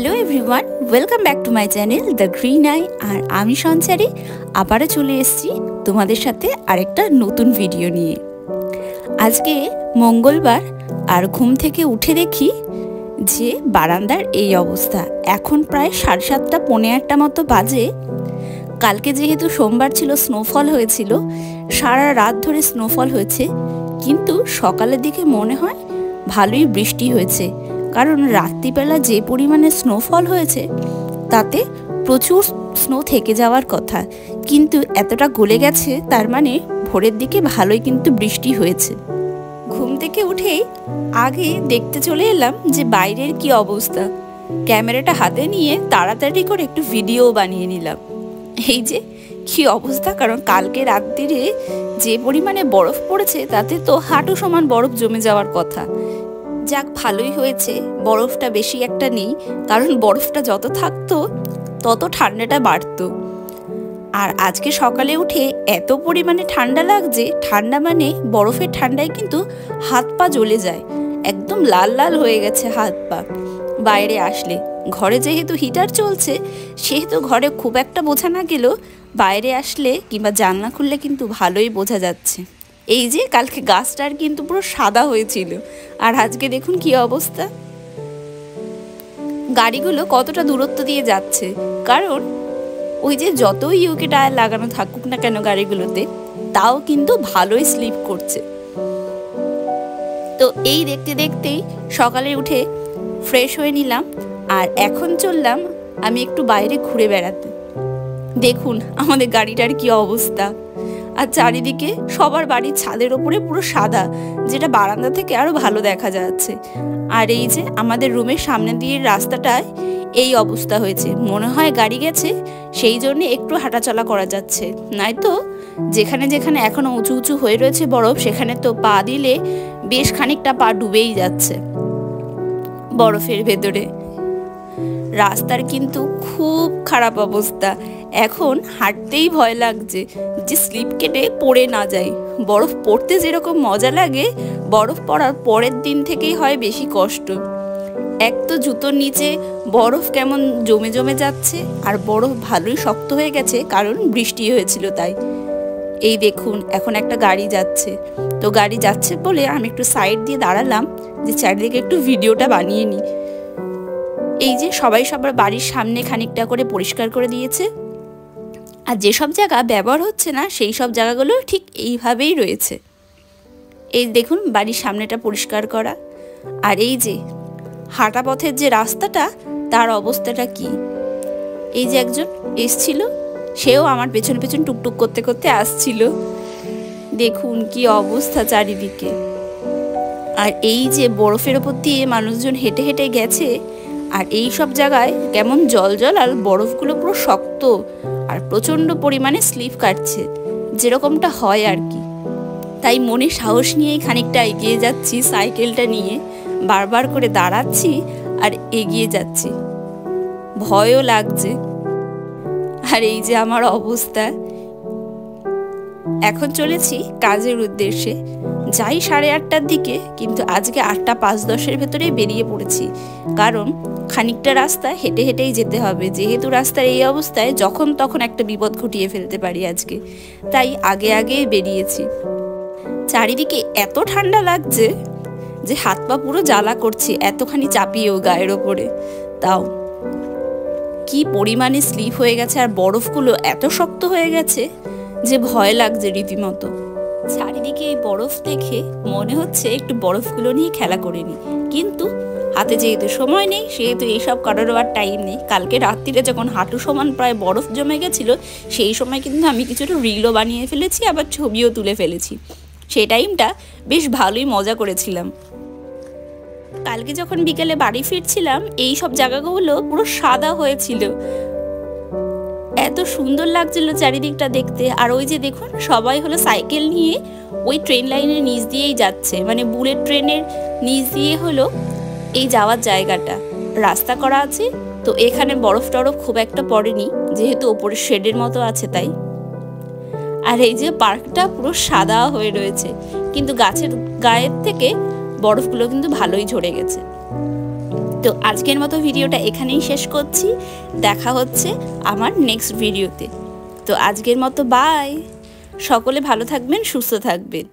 Hello everyone welcome back to my channel the Green Eye আর আমি সঞ্চারী, আবারও চলে এসেছি তোমাদের সাথে আরেকটা নতুন ভিডিও নিয়ে। আজকে মঙ্গলবার, আর ঘুম থেকে উঠে দেখি যে বারান্দার এই অবস্থা। এখন প্রায় সাড়ে সাতটা, পৌনে আটটা মতো বাজে। কালকে যেহেতু সোমবার ছিল স্নোফল হয়েছিল, সারা রাত ধরে স্নোফল হয়েছে, কিন্তু সকালের দিকে মনে হয় ভালোই বৃষ্টি হয়েছে। কারণ রাত্রিবেলা যে পরিমাণে স্নোফল হয়েছে, তাতে প্রচুর স্নো থেকে যাওয়ার কথা। কিন্তু এতটা গলে গেছে, তার মানে ভোরের দিকে ভালোই কিন্তু বৃষ্টি হয়েছে। ঘুম থেকে উঠেই আগে দেখতে চলে এলাম যে বাইরের কি অবস্থা। ক্যামেরাটা হাতে নিয়ে তাড়াতাড়ি করে একটু ভিডিও বানিয়ে নিলাম। এই যে, কি অবস্থা? কারণ কালকে রাত্রিরে যে পরিমাণে বরফ পড়েছে, তাতে তো হাঁটু সমান বরফ জমে যাওয়ার কথা। যাক, ভালোই হয়েছে। বরফটা বেশি একটা নেই, কারণ বরফটা যত থাকতো, তত ঠান্ডাটা বাড়তো। আর আজকে সকালে উঠে এত পরিমাণে ঠান্ডা লাগছে, ঠান্ডা মানে বরফের ঠান্ডায় কিন্তু হাত পা জ্বলে যায়। একদম লাল লাল হয়ে গেছে হাত পা। বাইরে আসলে, ঘরে যেহেতু হিটার চলছে, সেহেতু ঘরে খুব একটা বোঝা না গেলেও বাইরে আসলে কিংবা জানলা খুললে কিন্তু ভালোই বোঝা যাচ্ছে। এই যে কালকে গাছটার কিন্তু পুরো সাদা হয়েছিল। আর আজকে দেখুন কি অবস্থা। গাড়িগুলো কতটা দূরত্ব দিয়ে যাচ্ছে। কারণ ওই যে যতই ইউকে টায়ার লাগানো থাকুক না কেন গাড়িগুলোতে, তাও কিন্তু ভালোই স্লিপ করছে। তো এই দেখতে দেখতেই সকালে উঠে ফ্রেশ হয়ে নিলাম, আর এখন চললাম আমি একটু বাইরে ঘুরে বেড়াতে। দেখুন আমাদের গাড়িটার কি অবস্থা। আর চারিদিকে সবার বাড়ির ছাদের ওপরে পুরো সাদা, যেটা বারান্দা থেকে আরও ভালো দেখা যাচ্ছে। আর এই যে আমাদের রুমের সামনে দিয়ে রাস্তাটায় এই অবস্থা হয়েছে। মনে হয় গাড়ি গেছে, সেই জন্য একটু হাঁটাচলা করা যাচ্ছে। নয়তো যেখানে যেখানে এখনও উঁচু উঁচু হয়ে রয়েছে বরফ, সেখানে তো পা দিলে বেশ খানিকটা পা ডুবেই যাচ্ছে বরফের ভেতরে। রাস্তার কিন্তু খুব খারাপ অবস্থা। এখন হাঁটতেই ভয় লাগছে যে স্লিপ কেটে পড়ে না যায়। বরফ পড়তে যেরকম মজা লাগে, বরফ পড়ার পরের দিন থেকেই হয় বেশি কষ্ট। এক তো জুতোর নিচে বরফ কেমন জমে জমে যাচ্ছে, আর বরফ ভালোই শক্ত হয়ে গেছে কারণ বৃষ্টি হয়েছিল তাই। এই দেখুন, এখন একটা গাড়ি যাচ্ছে। তো গাড়ি যাচ্ছে বলে আমি একটু সাইড দিয়ে দাঁড়ালাম যে চারিদিকে একটু ভিডিওটা বানিয়ে নিই। এই যে সবাই সবার বাড়ির সামনে খানিকটা করে পরিষ্কার করে দিয়েছে। আর যেসব জায়গা ব্যবহার হচ্ছে না, সেই সব জায়গাগুলো ঠিক এইভাবেই রয়েছে। এই দেখুন, বাড়ির সামনেটা পরিষ্কার করা। আর এই যে, হাঁটা পথের যে রাস্তাটা, তার অবস্থাটা কি? এই যে একজন এসছিল, সেও আমার পেছন পেছন টুকটুক করতে করতে আসছিল। দেখুন কি অবস্থা চারিদিকে। আর এই যে বরফের ওপর দিয়ে মানুষজন হেঁটে হেঁটে গেছে, আর এই সব জায়গায় কেমন জল জল, আর বরফগুলো পুরো শক্ত। প্রচণ্ড পরিমাণে স্লিপ কাটছে, যেরকমটা হয় আর কি। তাই মনে সাহস নিয়েই খানিকটা এগিয়ে যাচ্ছি সাইকেলটা নিয়ে, বারবার করে দাঁড়াচ্ছি আর এগিয়ে যাচ্ছি। ভয়ও লাগছে। আর এই যে আমার অবস্থা। এখন চলেছি কাজের উদ্দেশ্যে। যাই সাড়ে আটটার দিকে, কিন্তু আজকে আটটা পাঁচ দশের ভেতরে বেরিয়ে পড়েছি। কারণ খানিকটা রাস্তা হেঁটে হেঁটেই যেতে হবে। যেহেতু রাস্তার এই অবস্থায় যখন তখন একটা বিপদ ঘটিয়ে ফেলতে পারি আজকে। তাই আগে আগেই বেরিয়েছি। চারিদিকে এত ঠান্ডা লাগছে যে হাত পা পুরো জ্বালা করছে, এতখানি চাপিয়েও গায়ের ওপরে। তাও কি পরিমাণে স্লিপ হয়ে গেছে আর বরফগুলো এত শক্ত হয়ে গেছে যে ভয় লাগছে রীতিমতো। চারিদিকে এই বরফ দেখে মনে হচ্ছে একটু বরফগুলো নিয়ে খেলা করে নিই কিন্তু হাতে যেহেতু সময় নেই, সেহেতু এইসব কারোর আর টাইম নেই। কালকে রাত্রিরে যখন হাঁটু সমান প্রায় বরফ জমে গেছিল, সেই সময় কিন্তু আমি কিছুটা রিলও বানিয়ে ফেলেছি, আবার ছবিও তুলে ফেলেছি। সেই টাইমটা বেশ ভালোই মজা করেছিলাম। কালকে যখন বিকেলে বাড়ি ফিরছিলাম, এই সব জায়গাগুলো পুরো সাদা হয়েছিল। সুন্দর লাগছিল চারিদিকটা দেখতে। আর ওই যে দেখুন, সবাই হলো সাইকেল নিয়ে ওই ট্রেন লাইনের নিচ দিয়েই যাচ্ছে। মানে বুলেট ট্রেনের নিচ দিয়ে হলো এই যাওয়ার জায়গাটা। রাস্তা করা আছে, তো এখানে বরফ টরফ খুব একটা পড়েনি, যেহেতু ওপরে শেডের মতো আছে তাই। আর এই যে পার্কটা পুরো সাদা হয়ে রয়েছে, কিন্তু গাছের গায়ের থেকে বরফগুলো কিন্তু ভালোই ঝরে গেছে। তো আজকের মতো ভিডিওটা এখানেই শেষ করছি। দেখা হচ্ছে আমার নেক্সট ভিডিওতে তো। আজকের মতো বাই সকলে ভালো থাকবেন, সুস্থ থাকবেন।